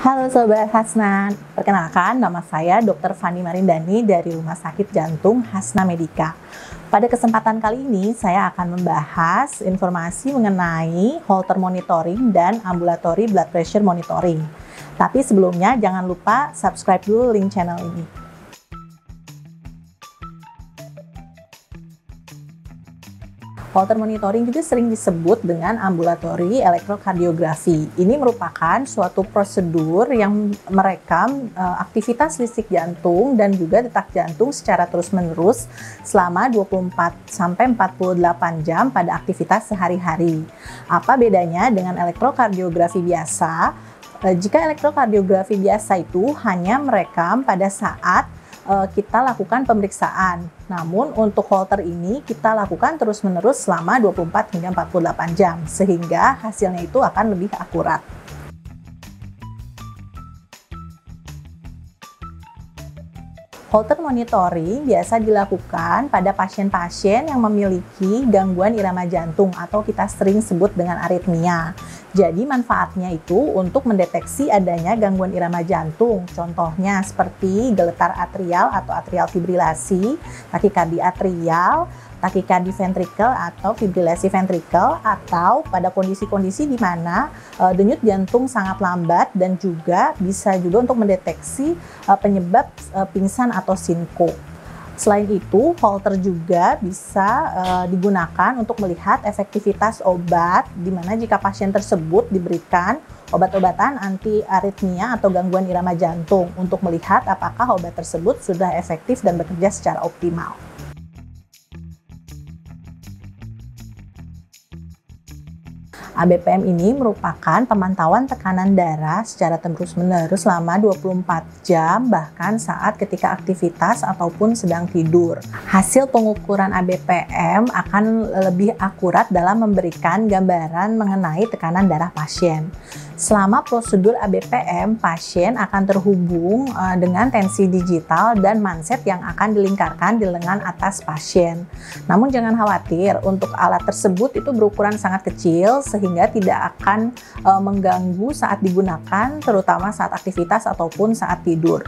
Halo Sobat Hasna, perkenalkan nama saya Dr. Fani Marindani dari Rumah Sakit Jantung Hasna Medika. Pada kesempatan kali ini saya akan membahas informasi mengenai Holter monitoring dan ambulatory blood pressure monitoring. Tapi sebelumnya jangan lupa subscribe dulu link channel ini. Holter monitoring juga sering disebut dengan ambulatory elektrokardiografi. Ini merupakan suatu prosedur yang merekam uh, aktivitas listrik jantung dan juga detak jantung secara terus-menerus selama 24 sampai 48 jam pada aktivitas sehari-hari. Apa bedanya dengan elektrokardiografi biasa? Uh, jika elektrokardiografi biasa itu hanya merekam pada saat kita lakukan pemeriksaan. Namun untuk Holter ini kita lakukan terus-menerus selama 24 hingga 48 jam sehingga hasilnya itu akan lebih akurat. Holter monitoring biasa dilakukan pada pasien-pasien yang memiliki gangguan irama jantung atau kita sering sebut dengan aritmia. Jadi manfaatnya itu untuk mendeteksi adanya gangguan irama jantung. Contohnya seperti geletar atrial atau atrial fibrilasi, takikardia atrial, takikardi ventrikel atau fibrilasi ventrikel atau pada kondisi-kondisi di mana uh, denyut jantung sangat lambat dan juga bisa juga untuk mendeteksi uh, penyebab uh, pingsan atau sinko. Selain itu, Holter juga bisa uh, digunakan untuk melihat efektivitas obat, di mana jika pasien tersebut diberikan obat-obatan anti aritmia atau gangguan irama jantung untuk melihat apakah obat tersebut sudah efektif dan bekerja secara optimal. ABPM ini merupakan pemantauan tekanan darah secara terus-menerus selama 24 jam bahkan saat ketika aktivitas ataupun sedang tidur. Hasil pengukuran ABPM akan lebih akurat dalam memberikan gambaran mengenai tekanan darah pasien. Selama prosedur ABPM, pasien akan terhubung uh, dengan tensi digital dan manset yang akan dilingkarkan di lengan atas pasien. Namun jangan khawatir, untuk alat tersebut itu berukuran sangat kecil sehingga tidak akan uh, mengganggu saat digunakan, terutama saat aktivitas ataupun saat tidur.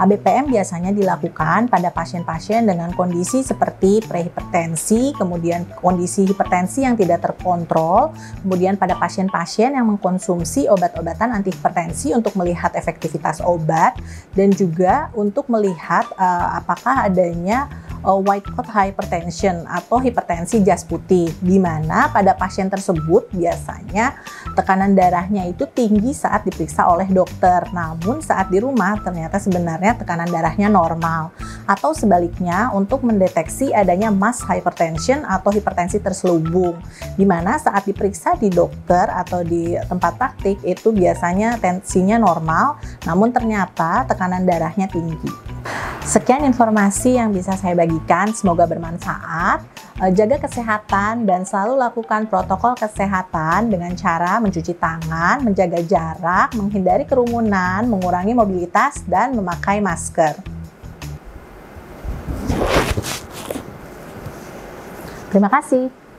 ABPM biasanya dilakukan pada pasien-pasien dengan kondisi seperti prehipertensi, kemudian kondisi hipertensi yang tidak terkontrol, kemudian pada pasien-pasien yang mengkonsumsi obat-obatan antihipertensi untuk melihat efektivitas obat dan juga untuk melihat uh, apakah adanya uh, white coat hypertension atau hipertensi jas putih di mana pada pasien tersebut biasanya tekanan darahnya itu tinggi saat diperiksa oleh dokter namun saat di rumah ternyata sebenarnya tekanan darahnya normal atau sebaliknya untuk mendeteksi adanya mass hypertension atau hipertensi terselubung di mana saat diperiksa di dokter atau di tempat praktik itu biasanya tensinya normal namun ternyata tekanan darahnya tinggi. Sekian informasi yang bisa saya bagikan, semoga bermanfaat. Eh, jaga kesehatan dan selalu lakukan protokol kesehatan dengan cara mencuci tangan, menjaga jarak, menghindari kerumunan, mengurangi mobilitas, dan memakai masker. Terima kasih.